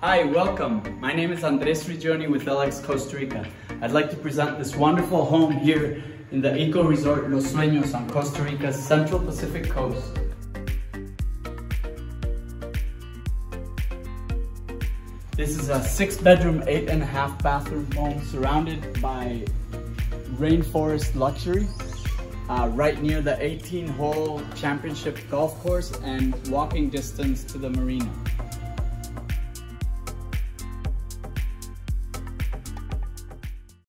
Hi, welcome. My name is Andres Rigioni with LX Costa Rica. I'd like to present this wonderful home here in the Eco Resort Los Sueños on Costa Rica's Central Pacific coast. This is a six bedroom, eight and a half bathroom home surrounded by rainforest luxury. Uh, right near the 18 hole championship golf course and walking distance to the marina.